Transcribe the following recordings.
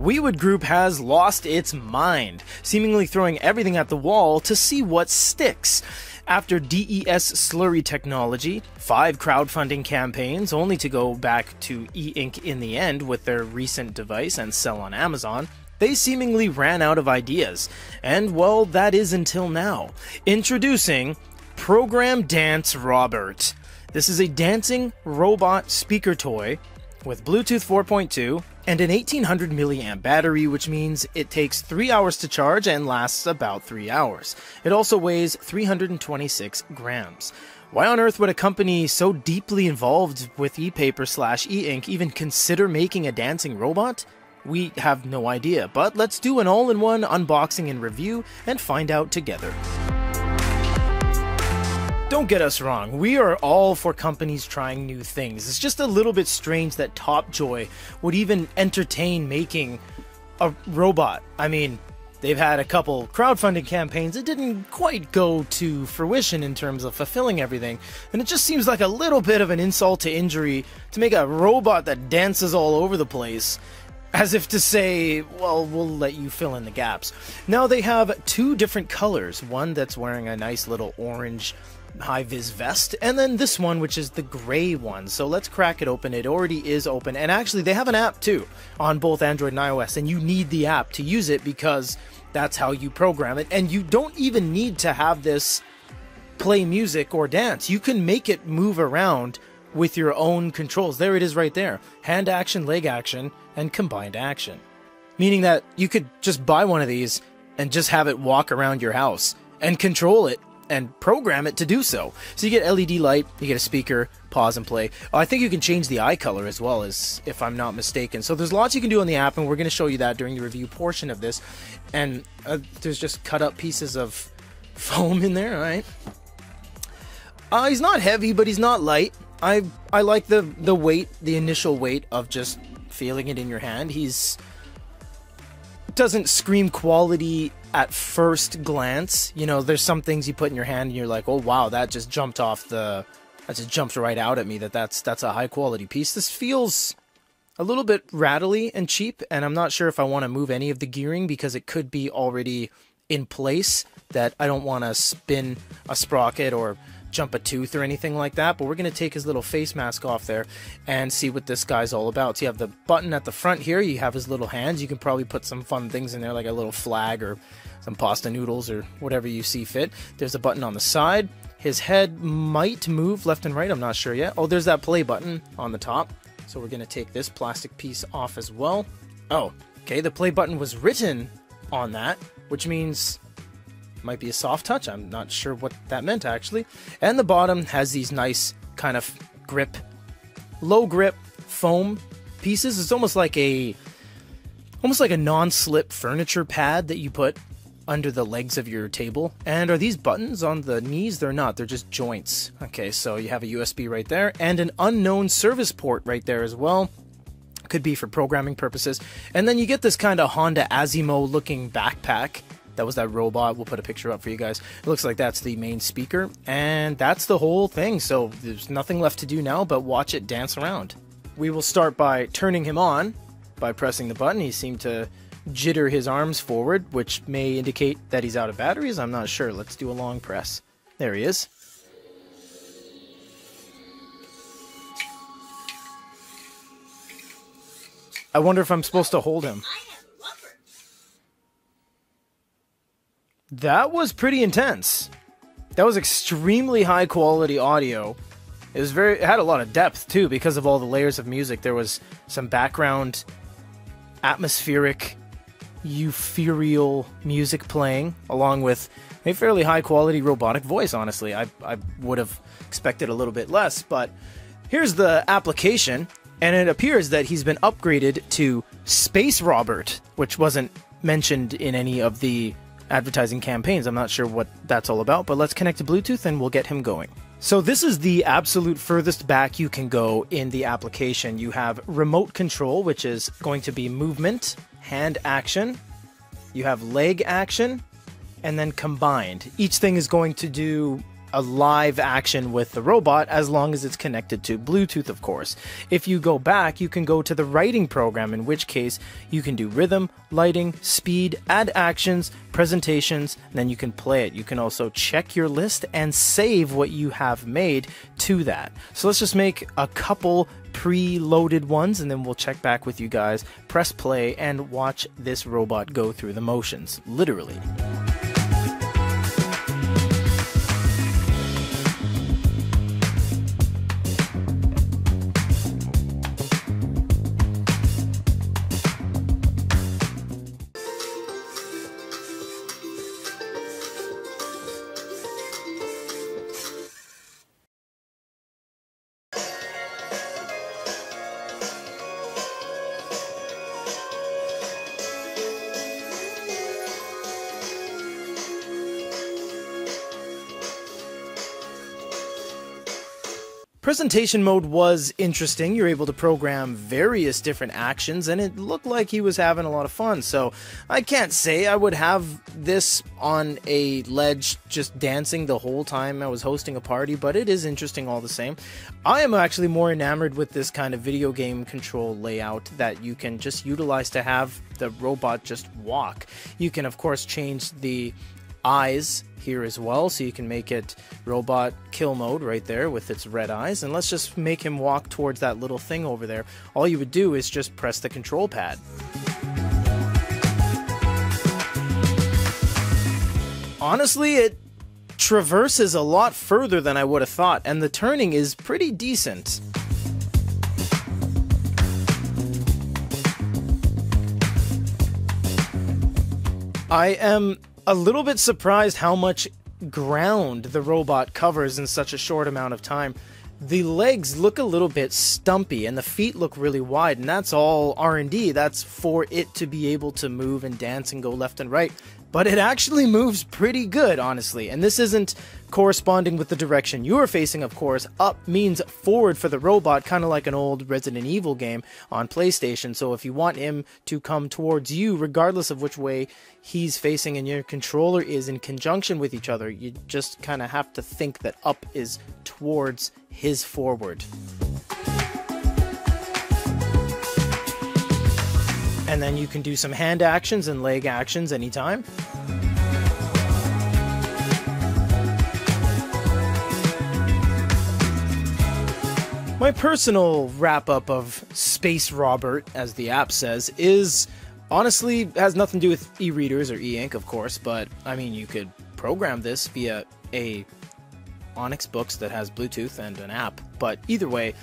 WeWood Group has lost its mind, seemingly throwing everything at the wall to see what sticks. After DES slurry technology, five crowdfunding campaigns, only to go back to E Ink in the end with their recent device and sell on Amazon, they seemingly ran out of ideas. And well, that is until now. Introducing Program Dance Robert. This is a dancing robot speaker toy with Bluetooth 4.2 and an 1800 milliamp battery, which means it takes 3 hours to charge and lasts about 3 hours. It also weighs 326 grams. Why on earth would a company so deeply involved with ePaper slash e-ink even consider making a dancing robot? We have no idea, but let's do an all-in-one unboxing and review and find out together. Don't get us wrong, we are all for companies trying new things. It's just a little bit strange that Topjoy would even entertain making a robot. I mean, they've had a couple crowdfunding campaigns that didn't quite go to fruition in terms of fulfilling everything, and it just seems like a little bit of an insult to injury to make a robot that dances all over the place as if to say, well, we'll let you fill in the gaps. Now they have two different colors one that's wearing a nice little orange high vis vest, and then this one, which is the gray one. So let's crack it open. It already is open, and actually, they have an app too on both Android and iOS, and you need the app to use it because that's how you program it. And you don't even need to have this play music or dance, you can make it move around with your own controls. There it is right there hand action, leg action, and combined action. Meaning that you could just buy one of these and just have it walk around your house and control it and program it to do so. So you get LED light, you get a speaker, pause and play. Oh, I think you can change the eye color as well as if I'm not mistaken. So there's lots you can do on the app and we're going to show you that during the review portion of this. And uh, there's just cut up pieces of foam in there, right? Uh, he's not heavy, but he's not light. I I like the the weight, the initial weight of just feeling it in your hand. He's doesn't scream quality at first glance. You know, there's some things you put in your hand and you're like, "Oh wow, that just jumped off the that just jumped right out at me that that's that's a high quality piece." This feels a little bit rattly and cheap, and I'm not sure if I want to move any of the gearing because it could be already in place that I don't want to spin a sprocket or jump a tooth or anything like that, but we're going to take his little face mask off there and see what this guy's all about. So you have the button at the front here, you have his little hands. You can probably put some fun things in there like a little flag or some pasta noodles or whatever you see fit. There's a button on the side. His head might move left and right, I'm not sure yet. Oh, there's that play button on the top. So we're going to take this plastic piece off as well. Oh, okay, the play button was written on that, which means might be a soft touch. I'm not sure what that meant actually. And the bottom has these nice kind of grip, low grip foam pieces. It's almost like a almost like a non-slip furniture pad that you put under the legs of your table. And are these buttons on the knees? They're not. They're just joints. Okay, so you have a USB right there and an unknown service port right there as well. Could be for programming purposes. And then you get this kind of Honda Asimo looking backpack that was that robot. We'll put a picture up for you guys. It looks like that's the main speaker, and that's the whole thing. So there's nothing left to do now but watch it dance around. We will start by turning him on by pressing the button. He seemed to jitter his arms forward, which may indicate that he's out of batteries. I'm not sure. Let's do a long press. There he is. I wonder if I'm supposed to hold him. That was pretty intense. That was extremely high quality audio. It was very it had a lot of depth too because of all the layers of music. There was some background atmospheric euphorial music playing along with a fairly high quality robotic voice honestly. I I would have expected a little bit less, but here's the application and it appears that he's been upgraded to Space Robert, which wasn't mentioned in any of the advertising campaigns. I'm not sure what that's all about, but let's connect to Bluetooth and we'll get him going. So this is the absolute furthest back you can go in the application. You have remote control, which is going to be movement, hand action. You have leg action, and then combined. Each thing is going to do a live action with the robot as long as it's connected to Bluetooth, of course. If you go back, you can go to the writing program, in which case you can do rhythm, lighting, speed, add actions, presentations, and then you can play it. You can also check your list and save what you have made to that. So let's just make a couple pre-loaded ones and then we'll check back with you guys press play and watch this robot go through the motions literally Presentation mode was interesting. You're able to program various different actions, and it looked like he was having a lot of fun. So I can't say I would have this on a ledge just dancing the whole time I was hosting a party, but it is interesting all the same. I am actually more enamored with this kind of video game control layout that you can just utilize to have the robot just walk. You can, of course, change the eyes here as well so you can make it robot kill mode right there with its red eyes. And let's just make him walk towards that little thing over there. All you would do is just press the control pad. Honestly it traverses a lot further than I would have thought and the turning is pretty decent. I am a little bit surprised how much ground the robot covers in such a short amount of time. The legs look a little bit stumpy and the feet look really wide and that's all R&D. That's for it to be able to move and dance and go left and right but it actually moves pretty good, honestly. And this isn't corresponding with the direction you're facing, of course. Up means forward for the robot, kind of like an old Resident Evil game on PlayStation. So if you want him to come towards you, regardless of which way he's facing and your controller is in conjunction with each other, you just kind of have to think that up is towards his forward. And then you can do some hand actions and leg actions anytime. My personal wrap up of Space Robert, as the app says, is honestly has nothing to do with e readers or e ink, of course, but I mean, you could program this via a Onyx Boox that has Bluetooth and an app, but either way,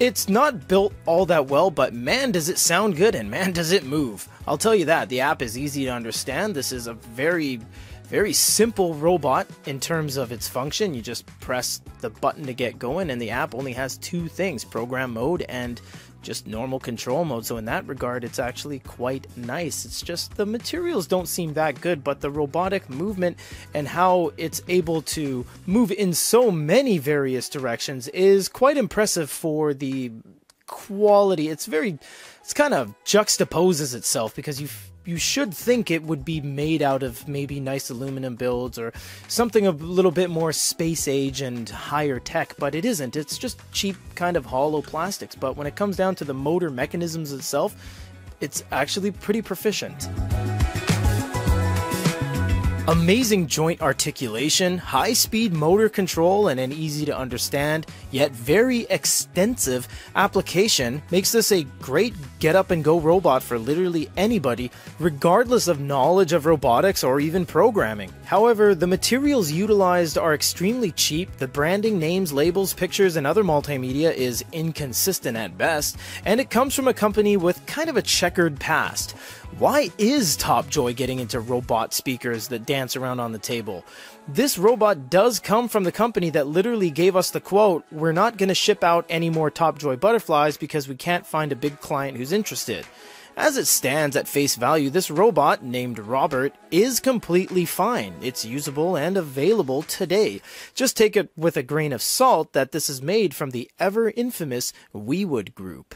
it's not built all that well, but man does it sound good and man does it move. I'll tell you that. The app is easy to understand. This is a very, very simple robot in terms of its function. You just press the button to get going, and the app only has two things program mode and just normal control mode. So in that regard, it's actually quite nice. It's just the materials don't seem that good, but the robotic movement and how it's able to move in so many various directions is quite impressive for the quality. It's very, it's kind of juxtaposes itself because you you should think it would be made out of maybe nice aluminum builds or something a little bit more space age and higher tech, but it isn't. It's just cheap kind of hollow plastics. But when it comes down to the motor mechanisms itself, it's actually pretty proficient. Amazing joint articulation, high speed motor control, and an easy to understand, yet very extensive application makes this a great get up and go robot for literally anybody, regardless of knowledge of robotics or even programming. However, the materials utilized are extremely cheap, the branding, names, labels, pictures, and other multimedia is inconsistent at best, and it comes from a company with kind of a checkered past. Why is Topjoy getting into robot speakers that dance around on the table? This robot does come from the company that literally gave us the quote, we're not going to ship out any more Topjoy butterflies because we can't find a big client who's interested. As it stands at face value, this robot, named Robert, is completely fine. It's usable and available today. Just take it with a grain of salt that this is made from the ever infamous WeWood Group.